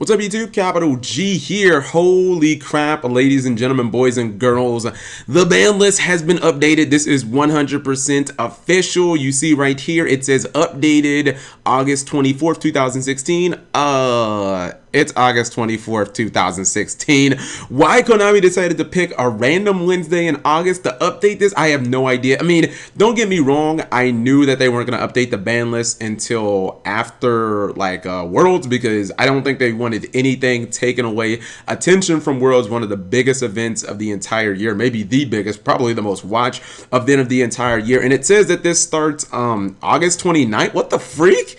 What's up YouTube? Capital G here. Holy crap, ladies and gentlemen, boys and girls. The ban list has been updated. This is 100% official. You see right here, it says updated August 24th, 2016. Uh, it's August 24th, 2016. Why Konami decided to pick a random Wednesday in August to update this, I have no idea. I mean, don't get me wrong, I knew that they weren't going to update the ban list until after like uh, Worlds because I don't think they wanted anything taken away. Attention from Worlds, one of the biggest events of the entire year, maybe the biggest, probably the most watched event of the entire year. And it says that this starts um August 29th. What the freak?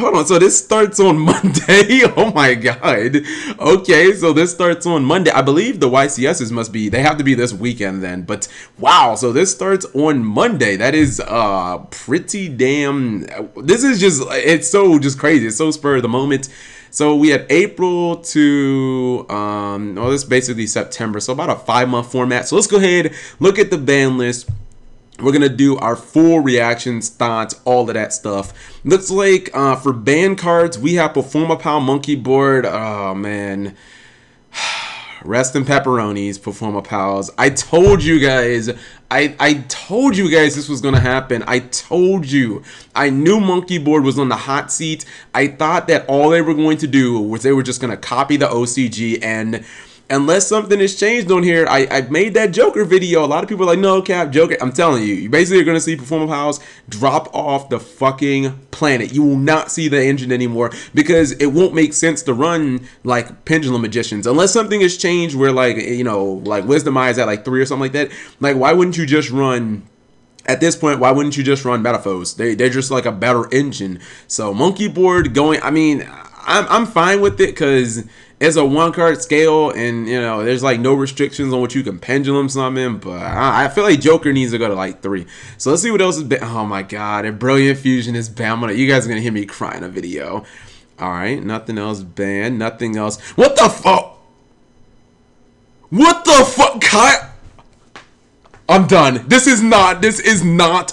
Hold on, so this starts on Monday. oh my god. Okay, so this starts on Monday. I believe the YCSs must be they have to be this weekend then. But wow, so this starts on Monday. That is uh pretty damn this is just it's so just crazy. It's so spur of the moment. So we had April to um well this is basically September. So about a 5 month format. So let's go ahead look at the ban list we're gonna do our full reactions, thoughts, all of that stuff. Looks like uh, for band cards, we have Performapal Monkey Board. Oh man. Rest in pepperonis, Performapals. I told you guys, I, I told you guys this was gonna happen. I told you. I knew Monkey Board was on the hot seat. I thought that all they were going to do was they were just gonna copy the OCG and unless something has changed on here, I, I made that Joker video. A lot of people are like, no, Cap, Joker. I'm telling you, you basically are going to see Performapals drop off the fucking planet. You will not see the engine anymore because it won't make sense to run like Pendulum Magicians. Unless something has changed where like, you know, like Wisdom Eye is at like three or something like that. Like, why wouldn't you just run at this point, why wouldn't you just run Metaphys? They, they're just like a better engine. So Monkey Board going, I mean, I'm, I'm fine with it because it's a one card scale and you know there's like no restrictions on what you can pendulum something but I, I, feel like joker needs to go to like three so let's see what else is ba- oh my god if brilliant fusion is banned you guys are gonna hear me cry in a video all right nothing else banned nothing else what the fuck what the fuck Kai I'm done. This is not. This is not.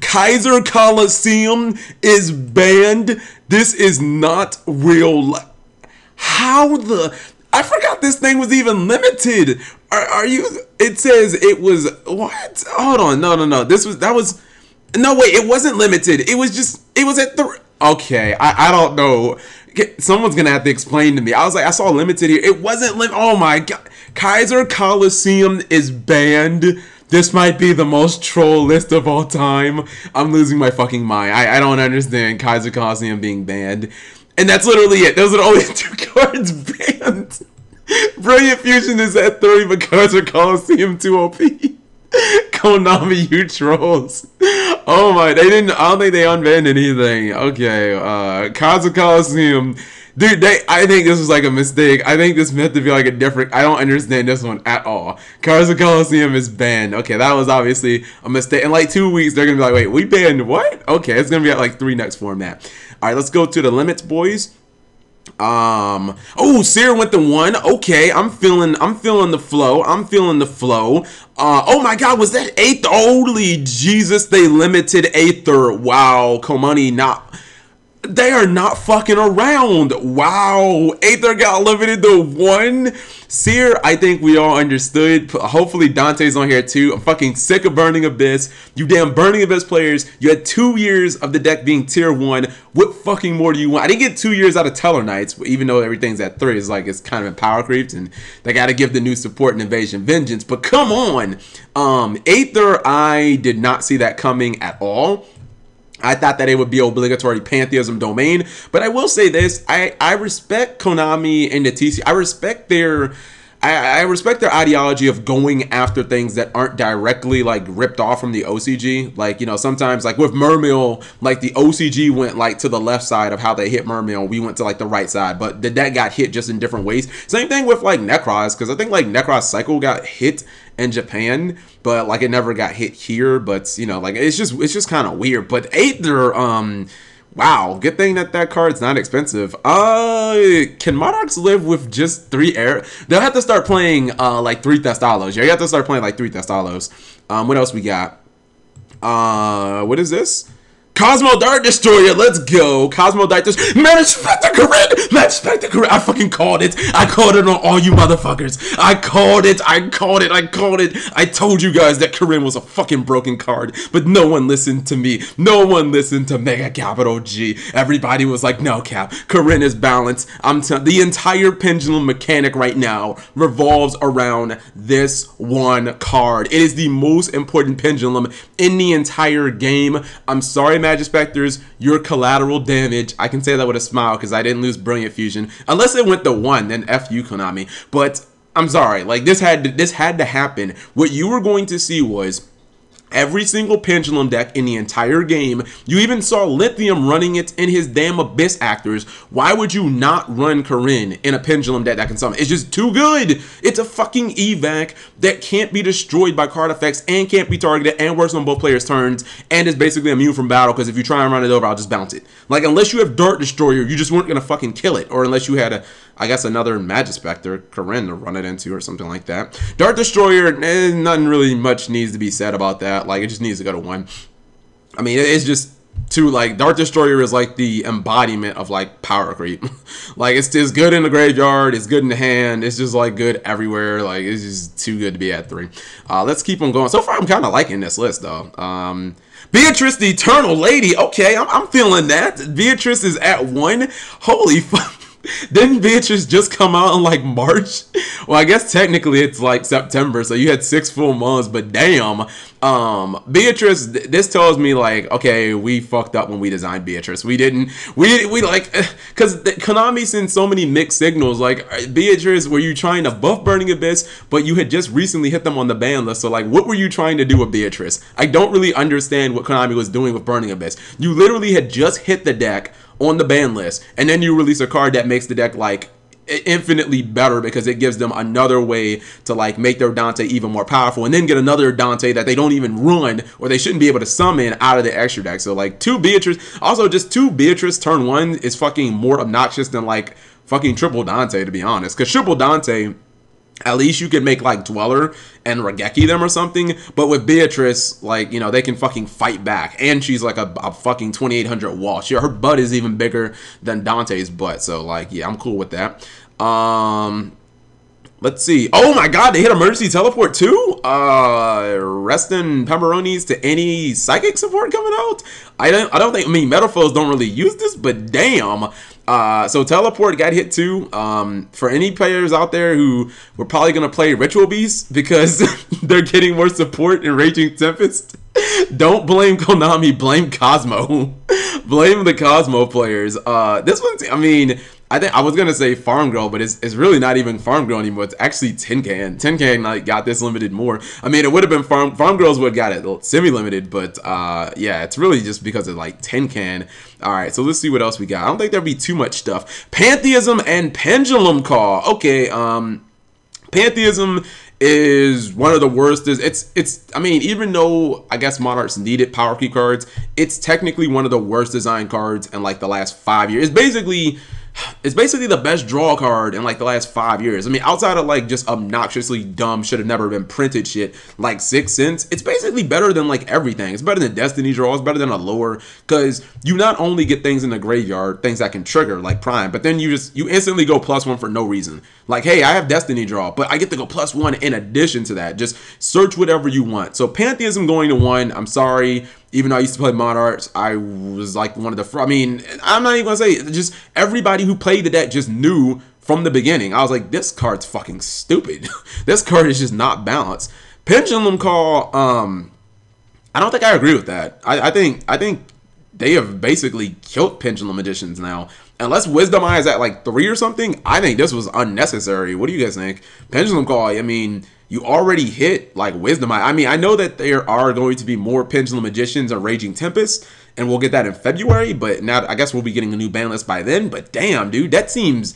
Kaiser Coliseum is banned. This is not real. How the I forgot this thing was even limited. Are, are you? It says it was what? Hold on, no, no, no. This was that was. No wait, it wasn't limited. It was just it was at the. Okay, I I don't know. Someone's gonna have to explain to me. I was like, I saw limited here. It wasn't lim. Oh my god, Kaiser Coliseum is banned. This might be the most troll list of all time. I'm losing my fucking mind. I, I don't understand Kaiser Coliseum being banned. And that's literally it. Those are the only two cards banned. Brilliant Fusion is at 3 because of Coliseum 2 OP. Konami, you trolls. Oh my, they didn't, I don't think they unbanned anything. Okay, uh, Kaiser Coliseum. Dude, they, I think this was like a mistake. I think this meant to be like a different, I don't understand this one at all. Kaiser Coliseum is banned. Okay, that was obviously a mistake. In like two weeks, they're gonna be like, wait, we banned what? Okay, it's gonna be at like three next format. All right, let's go to the limits, boys. Um. Oh, Cir went to one. Okay, I'm feeling. I'm feeling the flow. I'm feeling the flow. Uh. Oh my God, was that eighth? Holy Jesus! They limited Aether. Wow. Konami not. They are not fucking around. Wow. Aether got limited to one. Cir, I think we all understood. Hopefully Dante's on here too. I'm fucking sick of Burning Abyss. You damn Burning Abyss players. You had two years of the deck being tier one. What fucking more do you want? I didn't get two years out of Tellarknights, even though everything's at three. It's like it's kind of in power creeps and they gotta give the new support and invasion vengeance. But come on. Um Aether, I did not see that coming at all. I thought that it would be obligatory pantheism domain, but I will say this: I I respect Konami and the TC. I respect their. I, I respect their ideology of going after things that aren't directly like ripped off from the OCG. Like, you know, sometimes like with Mermail, like the OCG went like to the left side of how they hit Mermail. We went to like the right side, but deck got hit just in different ways. Same thing with like Nekroz, because I think like Nekroz Cycle got hit in Japan, but like it never got hit here. But you know, like it's just it's just kind of weird. But Aether, um, wow, good thing that that card's not expensive. Uh, can Monarchs live with just three air? They'll have to start playing uh like three Thestalos. Yeah, you have to start playing like three Thestalos. Um, what else we got? Uh, what is this? Kozmo Dark Destroyer, let's go. Kozmo Dark Destroyer. Man, Spectre Kirin. Man, Spectre. I fucking called it. I called it on all you motherfuckers. I called it. I called it. I called it. I told you guys that Kirin was a fucking broken card, but no one listened to me. No one listened to Mega Capital G. Everybody was like, no, Cap. Kirin is balanced. I'm t- the entire pendulum mechanic right now revolves around this one card. It is the most important pendulum in the entire game. I'm sorry, Majespecters, your collateral damage. I can say that with a smile because I didn't lose Brilliant Fusion. Unless it went to one, then F you, Konami. But I'm sorry, like this had to, this had to happen. What you were going to see was every single pendulum deck in the entire game. You even saw Lithium running it in his damn Abyss Actors. Why would you not run Kirin in a pendulum deck that can summon? It's just too good. It's a fucking evac that can't be destroyed by card effects and can't be targeted and works on both players' turns and is basically immune from battle because if you try and run it over, I'll just bounce it. Like, unless you have Dark Destroyer, you just weren't going to fucking kill it. Or unless you had a I guess another Majespecter, Kirin to run it into or something like that. Dark Destroyer, eh, nothing really much needs to be said about that. Like, it just needs to go to one. I mean, it's just too, like, Dark Destroyer is like the embodiment of, like, power creep. like, it's just good in the graveyard, it's good in the hand, it's just, like, good everywhere. Like, it's just too good to be at three. Uh, let's keep on going. So far, I'm kind of liking this list, though. Um, Beatrice, the Eternal Lady. Okay, I'm, I'm feeling that. Beatrice is at one. Holy fuck. Didn't Beatrice just come out in like March? Well, I guess technically it's like September, so you had six full months, but damn. Um, Beatrice, this tells me like, okay, we fucked up when we designed Beatrice. We didn't, we, we like, because Konami sends so many mixed signals. Like, uh, Beatrice, were you trying to buff Burning Abyss, but you had just recently hit them on the ban list? So, like, what were you trying to do with Beatrice? I don't really understand what Konami was doing with Burning Abyss. You literally had just hit the deck on the ban list, and then you release a card that makes the deck like infinitely better because it gives them another way to like make their Dante even more powerful and then get another Dante that they don't even run or they shouldn't be able to summon out of the extra deck. So like two Beatrice, also just two Beatrice turn one is fucking more obnoxious than like fucking triple Dante to be honest. Cause triple Dante at least you could make like Dweller and Raigeki them or something. But with Beatrice, like, you know, they can fucking fight back. And she's like a, a fucking 2800 wall. She, her butt is even bigger than Dante's butt. So, like, yeah, I'm cool with that. Um, Let's see. Oh my god, they hit emergency teleport too? Uh resting pepperonis to any psychic support coming out? I don't I don't think I mean Metaphys don't really use this, but damn. Uh, so teleport got hit too. Um, for any players out there who were probably gonna play Ritual Beast because they're getting more support in Raging Tempest, don't blame Konami. Blame Kozmo. blame the Kozmo players. Uh, this one's. I mean, I think I was gonna say Farm Girl, but it's, it's really not even Farm Girl anymore. It's actually Tin Can. Tin Can like got this limited more. I mean, it would have been Farm Farm Girls would got it semi limited, but uh, yeah, it's really just because of like Tin Can. All right, so let's see what else we got. I don't think there'll be too much stuff. Pantheism and Pendulum Call. Okay, um, Pantheism is one of the worst. is It's it's I mean even though I guess Monarchs needed power key cards, it's technically one of the worst design cards in like the last five years. It's basically it's basically the best draw card in like the last five years. I mean, outside of like just obnoxiously dumb, should have never been printed shit like Six Sense, it's basically better than like everything. It's better than Destiny draw. It's better than a lower because you not only get things in the graveyard, things that can trigger like Prime, but then you just you instantly go plus one for no reason. Like, hey, I have Destiny draw, but I get to go plus one in addition to that. Just search whatever you want. So Pantheism going to one. I'm sorry even though I used to play Monarchs, I was like one of the. I mean, I'm not even gonna say it, just everybody who played the deck just knew from the beginning. I was like, this card's fucking stupid. this card is just not balanced. Pendulum Call. Um, I don't think I agree with that. I, I think I think they have basically killed Pendulum editions now. Unless Wisdom Eye is at like three or something, I think this was unnecessary. What do you guys think? Pendulum Call. I mean you already hit like wisdom. I, I mean, I know that there are going to be more pendulum magicians and raging tempest, and we'll get that in February. But now I guess we'll be getting a new ban list by then. But damn, dude, that seems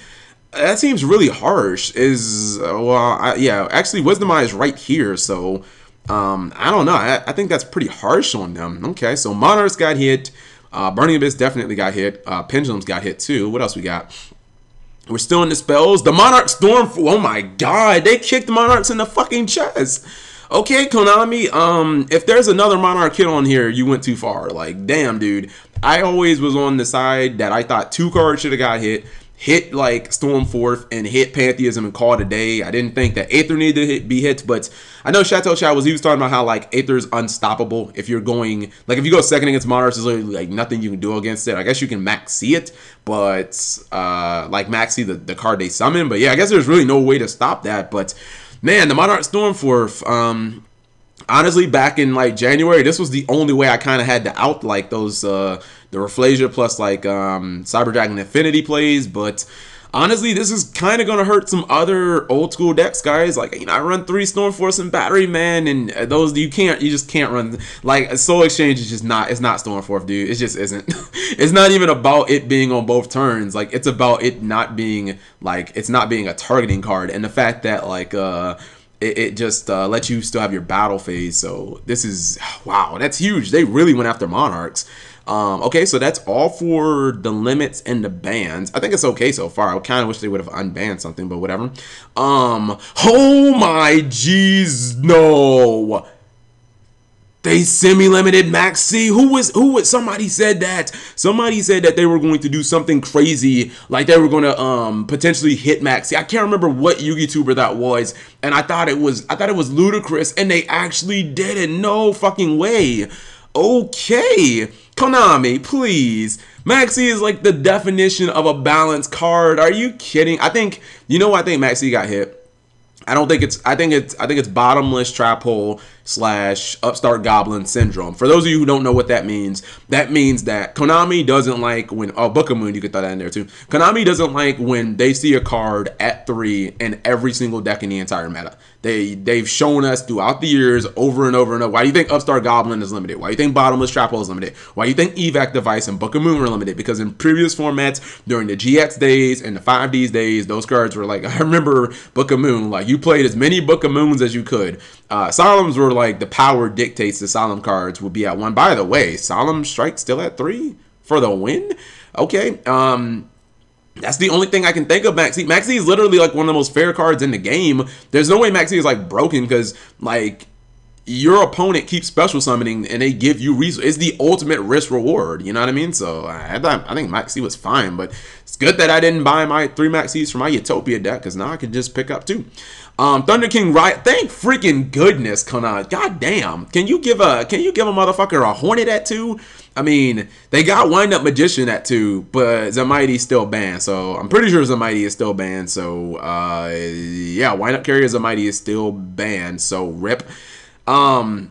that seems really harsh. Is uh, well, I, yeah, actually, wisdom eye is right here, so um, I don't know. I, I think that's pretty harsh on them. Okay, so monarchs got hit. Uh, Burning Abyss definitely got hit. Uh, Pendulums got hit too. What else we got? We're still in the spells. The Monarch Storm. Oh my god, they kicked Monarchs in the fucking chest. Okay, Konami, um, if there's another Monarch hit on here, you went too far. Like, damn, dude. I always was on the side that I thought two cards should have got hit hit like Stormforth and hit Pantheism and call it a day. I didn't think that Aether needed to hit, be hit, but I know Chateau Chat was he was talking about how like Aether's unstoppable if you're going like if you go second against Monarchs, there's literally like nothing you can do against it. I guess you can max see it, but uh like max see the, the card they summon. But yeah, I guess there's really no way to stop that. But man, the Monarch Stormforth, um honestly back in like January, this was the only way I kind of had to out like those uh the Rafflesia plus like um, Cyber Dragon Infinity plays, but honestly, this is kind of going to hurt some other old school decks, guys. Like, you know, I run three Stormforth and Battery Man, and those you can't, you just can't run. Like, Soul Exchange is just not, it's not Stormforth, dude. It just isn't. it's not even about it being on both turns. Like, it's about it not being, like, it's not being a targeting card, and the fact that, like, uh, it, it just uh, lets you still have your battle phase. So this is wow, that's huge. They really went after Monarchs. Um, okay, so that's all for the limits and the bans. I think it's okay so far. I kind of wish they would have unbanned something, but whatever. Um, oh my jeez, no. They semi-limited Maxi. Who was who was somebody said that? Somebody said that they were going to do something crazy, like they were going to um potentially hit Maxi. I can't remember what YouTuber that was, and I thought it was I thought it was ludicrous, and they actually did it. No fucking way. Okay. Konami, please. Maxi is like the definition of a balanced card. Are you kidding? I think you know I think Maxi got hit. I don't think it's I think it's I think it's bottomless trap hole slash upstart goblin syndrome. For those of you who don't know what that means, that means that Konami doesn't like when oh Book of Moon, you could throw that in there too. Konami doesn't like when they see a card at three in every single deck in the entire meta. They they've shown us throughout the years over and over and over. Why do you think Upstart Goblin is limited? Why do you think Bottomless Hole is limited? Why do you think Evac Device and Book of Moon were limited? Because in previous formats, during the GX days and the 5Ds days, those cards were like I remember Book of Moon. Like you played as many Book of Moons as you could. Uh, Solemns were like the power dictates the Solemn cards would be at one. By the way, Solemn Strike still at three for the win. Okay. Um, that's the only thing I can think of. Maxi Maxi is literally like one of the most fair cards in the game. There's no way Maxi is like broken because like your opponent keeps special summoning and they give you resources. It's the ultimate risk reward. You know what I mean? So I thought I think Maxi was fine, but it's good that I didn't buy my three Maxis for my Utopia deck because now I can just pick up two. Um, Thunder King Rai-Oh. Thank freaking goodness, Konami. God damn. Can you give a can you give a motherfucker a Hornet at two? I mean, they got Wind Up Magician at two, but Zenmaity's still banned. So I'm pretty sure Zenmaity is still banned. So uh, yeah, Wind Up Carrier Zenmaity is still banned. So rip. Um,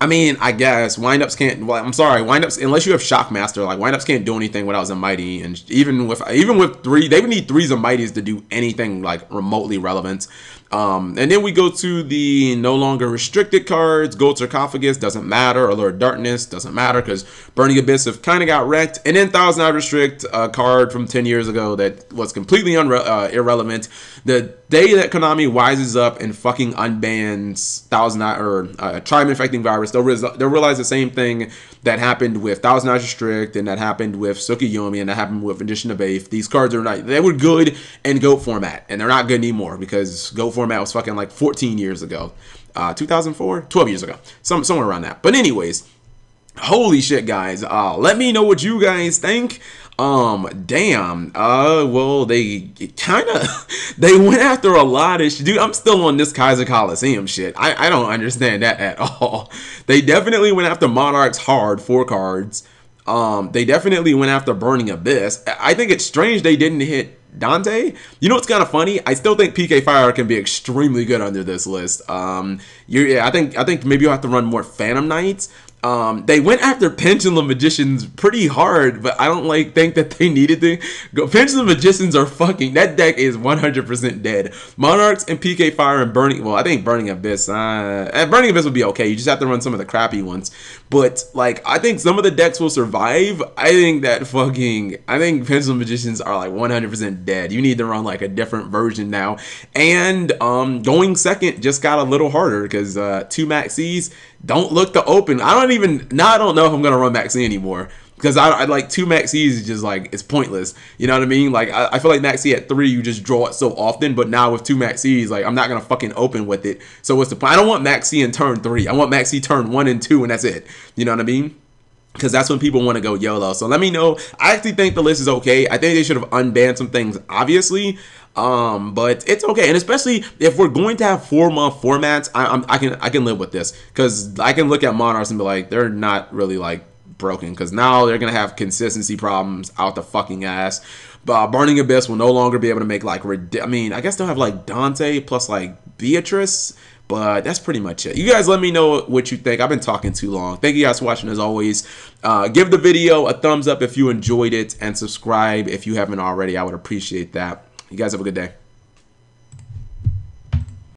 I mean, I guess windups can't. Well, I'm sorry, windups unless you have Shockmaster, like windups can't do anything without Zenmaity, and even with even with three, they would need three Zamighties to do anything like remotely relevant. Um, and then we go to the no longer restricted cards. Gold Sarcophagus doesn't matter. Alert Darkness doesn't matter because Burning Abyss have kind of got wrecked. And then Thousand Eye Restrict, a card from 10 years ago that was completely unre- uh, irrelevant. The day that Konami wises up and fucking unbans Thousand Eye or uh, Tribe Infecting Virus, they'll, they'll realize the same thing that happened with Thousand Eyes Restrict and that happened with Tsukuyomi and that happened with Edition of Faith. These cards are not, they were good in GOAT format and they're not good anymore because GOAT format was fucking like 14 years ago. Uh, 2004, 12 years ago, some somewhere around that. But anyways, holy shit, guys! Uh, let me know what you guys think. Um, damn. Uh, well, they kind of they went after a lot of shit. Dude, I'm still on this Kaiser Coliseum shit. I I don't understand that at all. They definitely went after Monarchs hard, four cards. Um, they definitely went after Burning Abyss. I think it's strange they didn't hit Dante. You know what's kind of funny? I still think PK Fire can be extremely good under this list. Um, you yeah, I think I think maybe you'll have to run more Phantom Knights. Um, they went after Pendulum Magicians pretty hard, but I don't like think that they needed to go. Pendulum Magicians are fucking. That deck is 100% dead. Monarchs and PK Fire and Burning. Well, I think Burning Abyss. Uh, Burning Abyss would be okay. You just have to run some of the crappy ones. But like, I think some of the decks will survive. I think that fucking. I think Pendulum Magicians are like 100% dead. You need to run like a different version now. And um, going second just got a little harder because uh, two maxis don't look to open. I don't even now. I don't know if I'm gonna run Maxi anymore. Because I, I, like two max E's is just like it's pointless. You know what I mean? Like I, I, feel like max E at three you just draw it so often, but now with two max E's like I'm not gonna fucking open with it. So what's the point? I don't want max E in turn three. I want max E turn one and two, and that's it. You know what I mean? because that's when people want to go YOLO. So let me know. I actually think the list is okay. I think they should have unbanned some things, obviously. Um, but it's okay, and especially if we're going to have four month formats, I, I'm, I can I can live with this because I can look at Monarchs and be like, they're not really like broken because now they're gonna have consistency problems out the fucking ass. Uh, Burning Abyss will no longer be able to make like I mean, I guess they'll have like Dante plus like Beatrice but that's pretty much it. You guys let me know what you think. I've been talking too long. Thank you guys for watching as always. Uh, give the video a thumbs up if you enjoyed it and subscribe if you haven't already. I would appreciate that. You guys have a good day.